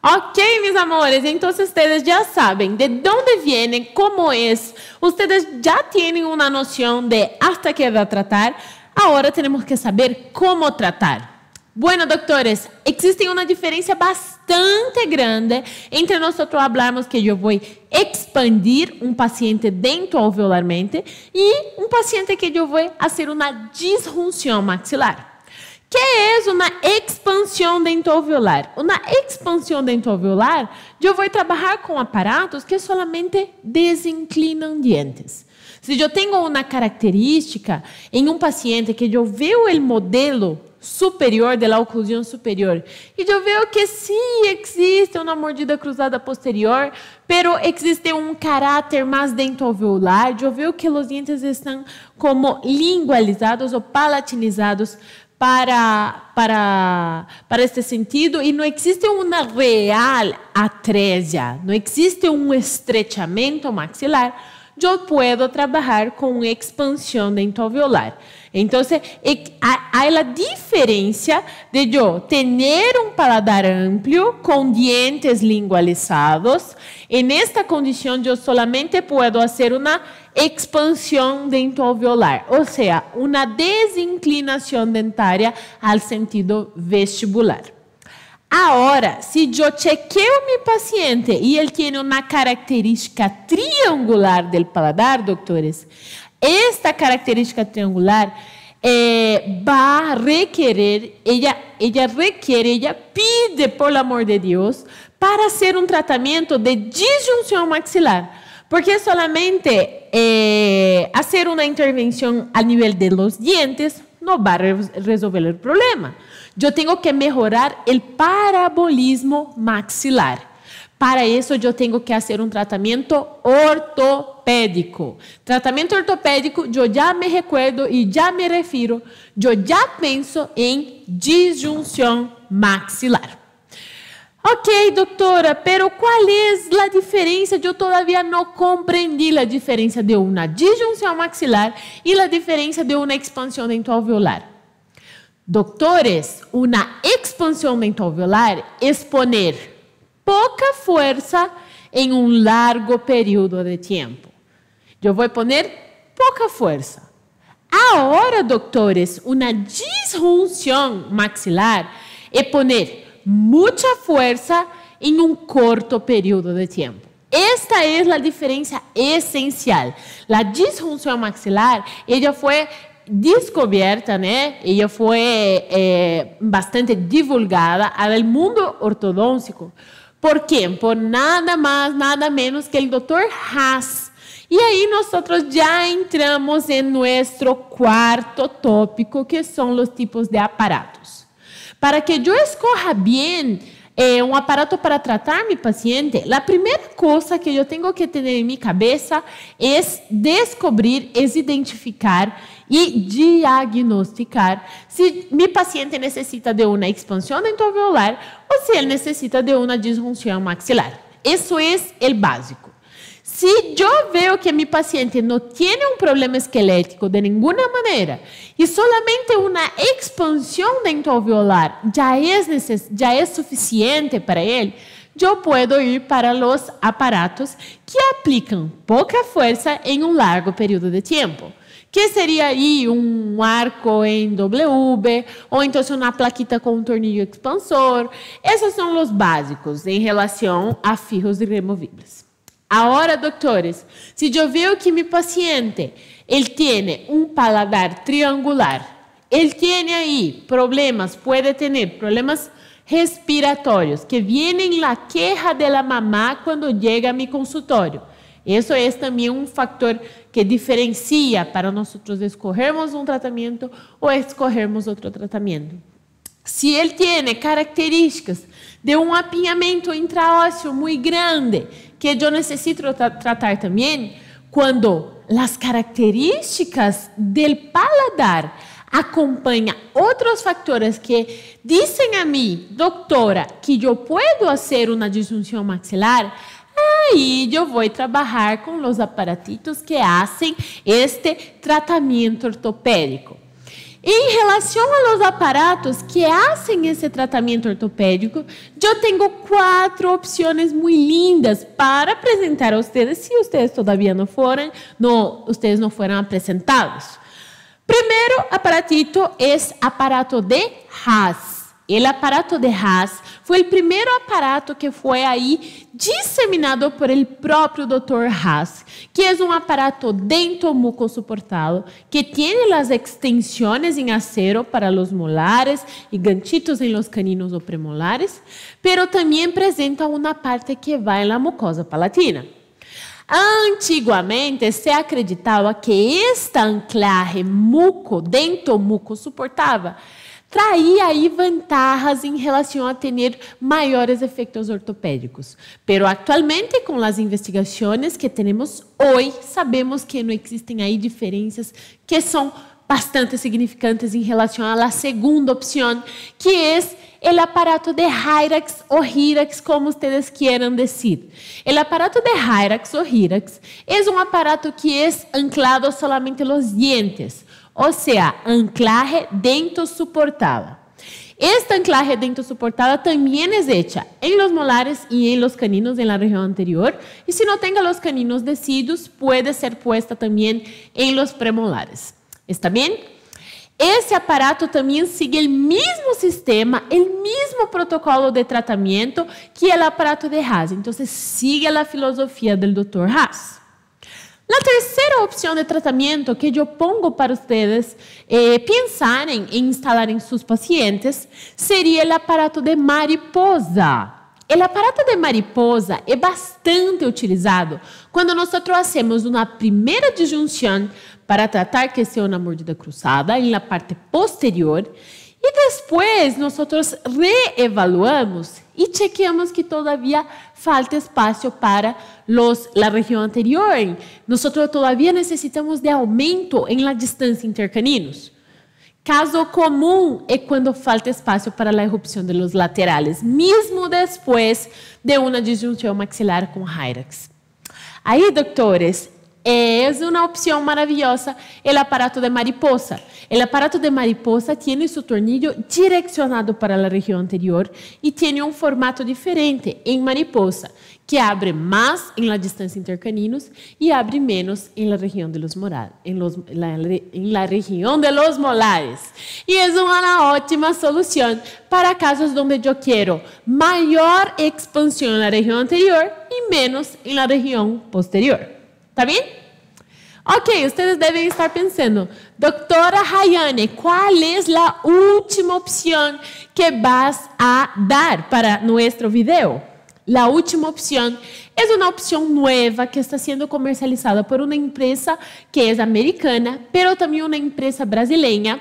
Ok, mis amores, entonces ustedes ya saben de dónde viene, cómo es. Ustedes ya tienen una noción de hasta qué va a tratar. Ahora tenemos que saber cómo tratar. Bueno, doctores, existe una diferencia bastante grande entre nosotros hablarmos que voy a expandir un paciente dentro alveolarmente y un paciente que yo voy a hacer una disjunción maxilar. Que é uma expansão dentoalveolar? Uma expansão dentoalveolar, eu vou trabalhar com aparatos que solamente desinclinam dientes. Se eu tenho uma característica em um paciente que eu vejo o modelo superior da oclusão superior e eu vejo que sim existe uma mordida cruzada posterior, pero existe um caráter mais dentoalveolar, eu vejo que os dientes estão como lingualizados ou palatinizados para, para, para este sentido e não existe uma real atresia, não existe um estrechamento maxilar, eu posso trabalhar com expansão dentoalveolar. Então, há a diferença de eu ter um paladar amplo com dientes lingualizados. E nesta condição, eu solamente posso fazer uma expansão dentoalveolar, ou seja, uma desinclinação dentária ao sentido vestibular. Agora, se eu chequeo meu paciente e ele tem uma característica triangular do paladar, doutores, esta característica triangular eh, requerer, ela, ela requer, ela pede, por amor de Deus, para ser um tratamento de disjunção maxilar. Porque solamente eh, hacer una intervención a nivel de los dientes no va a resolver el problema. Yo tengo que mejorar el parabolismo maxilar. Para isso, eu tenho que fazer um tratamento ortopédico. Tratamento ortopédico, eu já me recuerdo e já me refiro, eu já penso em disjunção maxilar. Ok, doutora, pero qual é a diferença? Eu todavia não compreendi a diferença de uma disjunção maxilar e a diferença de uma expansão dentoalveolar. Doutores, uma expansão dentoalveolar é exponer pouca força em um largo período de tempo. Eu vou poner pouca força. Agora, doutores, uma disjunção maxilar é poner mucha fuerza en un corto periodo de tiempo. Esta es la diferencia esencial. La disfunción maxilar, ella fue descoberta, né? Ela foi é, bastante divulgada ao mundo ortodôntico. ¿Por quê? Por nada mais, nada menos que o Dr. Haas. E aí nós já entramos em nosso quarto tópico, que são os tipos de aparatos. Para que eu escorra bem eh, aparato para tratar meu paciente, a primeira coisa que eu tenho que ter em minha cabeça é descobrir, é identificar e diagnosticar se meu paciente necessita de uma expansão endoveolar ou se ele necessita de uma disfunção maxilar. Isso é o básico. Se eu vejo que meu paciente não tem um problema esquelético de nenhuma maneira e solamente uma expansão dentoalveolar já é, já é suficiente para ele, eu posso ir para os aparatos que aplicam pouca força em um largo período de tempo. Que seria aí um arco em W, ou então uma plaquita com um tornilho expansor. Esses são os básicos em relação a fios removíveis. Agora, doutores, se eu vejo que meu paciente ele tem um paladar triangular, ele tem aí problemas, pode ter problemas respiratórios que vêm na queja da mamá quando chega a meu consultório. Isso é também um fator que diferencia para nós escorrermos um tratamento ou escorrermos outro tratamento. Se ele tem características de um apinhamento intraósseo muito grande, que eu necessito tra tratar também, quando as características do paladar acompanham outros fatores que dizem a mim, doutora, que eu posso fazer uma disfunção maxilar, aí eu vou trabalhar com os aparatitos que fazem este tratamento ortopédico. Em relação aos aparatos que fazem esse tratamento ortopédico, eu tenho quatro opções muito lindas para apresentar a vocês, se vocês todavia não foram, não, vocês não foram apresentados. Primeiro aparatito é aparato de Haas. O aparato de Haas foi o primeiro aparato que foi aí disseminado por el próprio Dr. Haas, que é um aparato dentomuco suportado que tem as extensões em acero para os molares e ganchitos em los caninos ou premolares, pero também apresenta uma parte que vai na mucosa palatina. Antigamente se acreditava que esta anclaje muco, dentomuco suportava traía aí vantagens em relação a ter maiores efeitos ortopédicos. Pero atualmente, com as investigações que temos hoje, sabemos que não existem aí diferenças que são bastante significantes em relação à segunda opção, que é o aparato de Hyrax ou Hirax, como vocês queiram dizer. O aparato de Hyrax ou Hirax é um aparato que é anclado solamente nos dientes o sea, anclaje dentro suportada. Esta anclaje dentro suportada también es hecha en los molares y en los caninos en la región anterior. Y si no tenga los caninos decidos, puede ser puesta también en los premolares. ¿Está bien? Esse aparato também sigue o mesmo sistema, o mesmo protocolo de tratamento que o aparato de Haas. Então, sigue a filosofia do Dr. Haas. La tercera opción de tratamiento que yo pongo para ustedes eh, pensarem em instalar em seus pacientes seria o aparato de mariposa. O aparato de mariposa é bastante utilizado quando nós hacemos uma primeira disjunção para tratar que seja uma mordida cruzada la parte posterior e depois nós reevaluamos e chequeamos que todavia falta espaço para los, la região anterior. Nós todavia necessitamos de aumento em la distância intercaninos. Caso comum é quando falta espaço para a erupção de los laterales, mesmo depois de uma disjunção maxilar com Hyrax. Aí, doutores, é uma opção maravilhosa o aparato de mariposa. O aparato de mariposa tem seu tornillo direcionado para a região anterior e tem um formato diferente em mariposa, que abre mais em la distância intercaninos e abre menos em la região de los molares, em, los, la, em la região de los molares. E é uma ótima solução para casos onde eu quero maior expansão na região anterior e menos em la região posterior. ¿Está bem? Ok, vocês devem estar pensando, doutora Rayane, qual é a última opção que vas a dar para nosso vídeo? La última opción es una opción nueva que está siendo comercializada por una empresa que es americana, pero también una empresa brasileña,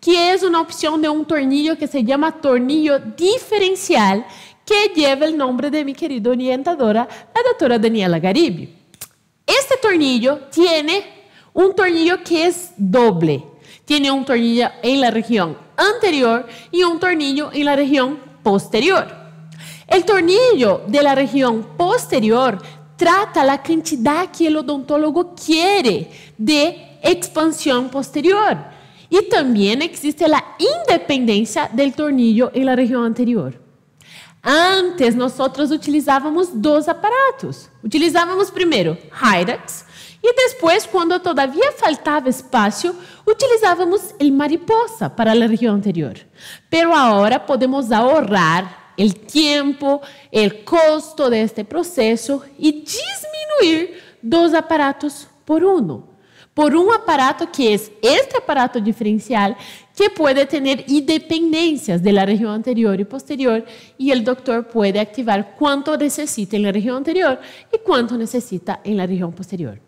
que es una opción de un tornillo que se llama tornillo diferencial, que lleva el nombre de mi querida orientadora, la doctora Daniela Garibi. Este tornillo tiene un tornillo que es doble. Tiene un tornillo en la región anterior y un tornillo en la región posterior. El tornillo de la región posterior trata la cantidad que el odontólogo quiere de expansión posterior. Y también existe la independencia del tornillo en la región anterior. Antes, nosotros utilizábamos dos aparatos. Utilizábamos primero Hyrax e depois, quando todavia faltava espaço, utilizávamos el mariposa para a região anterior. Pero agora podemos ahorrar el tiempo, el costo de este proceso y disminuir dos aparatos por uno. Por un aparato que es este aparato diferencial que puede tener independencias de la región anterior y posterior y el doctor puede activar cuánto necesita en la región anterior y cuánto necesita en la región posterior.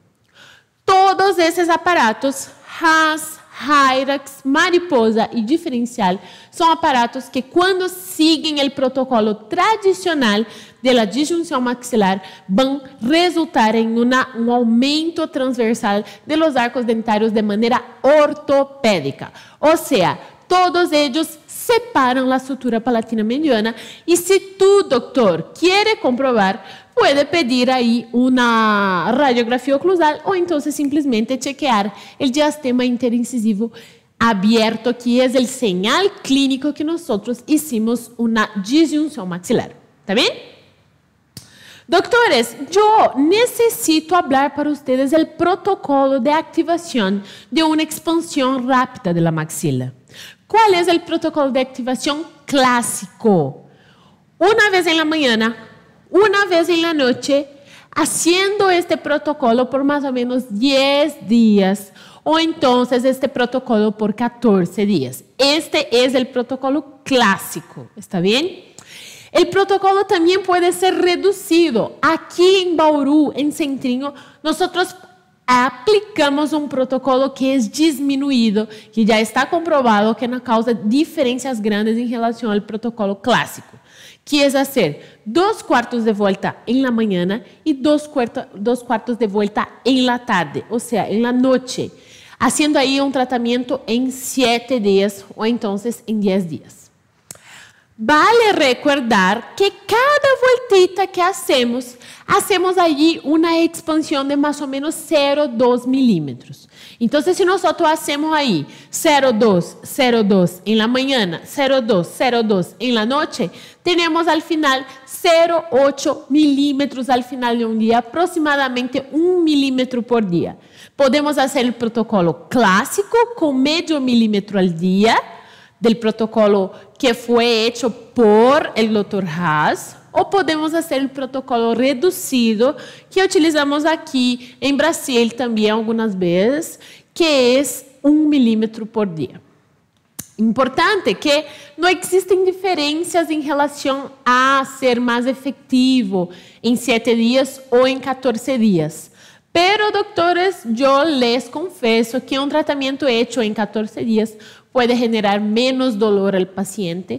Todos esos aparatos, Haas, Hyrax, mariposa e diferencial são aparatos que, quando seguem o protocolo tradicional da disjunção maxilar, vão resultar em um aumento transversal de los arcos dentários de maneira ortopédica. Ou seja, todos eles separam a sutura palatina mediana e se tu, doctor, quer comprovar, puede pedir ahí una radiografía oclusal o entonces simplemente chequear el diastema interincisivo abierto, que es el señal clínico que nosotros hicimos una disyunción maxilar. ¿Está bien? Doctores, yo necesito hablar para ustedes el protocolo de activación de una expansión rápida de la maxila. ¿Cuál es el protocolo de activación clásico? Una vez en la mañana, una vez en la noche, haciendo este protocolo por más o menos 10 días o entonces este protocolo por 14 días. Este es el protocolo clásico, ¿está bien? El protocolo también puede ser reducido. Aquí en Bauru, en Centrinho, nosotros aplicamos um protocolo que é diminuído, que já está comprovado que não causa diferenças grandes em relação ao protocolo clássico, que é ser dois quartos de volta em la manhã e dois, quartos, dois quartos de volta em la tarde, ou seja, em la noite, haciendo aí um tratamento em sete dias ou então em dez dias. Vale recordar que cada vueltita que hacemos, hacemos allí una expansión de más o menos 0,2 milímetros. Entonces, si nosotros hacemos ahí 0,2, 0,2 en la mañana, 0,2, 0,2 en la noche, tenemos al final 0,8 milímetros al final de un día, aproximadamente un milímetro por día. Podemos hacer el protocolo clásico con medio milímetro al día del protocolo que fue hecho por el doctor Haas, ou podemos fazer o protocolo reduzido que utilizamos aqui em Brasil também algumas vezes, que é um milímetro por dia. Importante que não existem diferenças em relação a ser mais efetivo em 7 dias ou em 14 dias. Pero, doctores, eu les confesso que um tratamento hecho em 14 dias puede generar menos dolor al paciente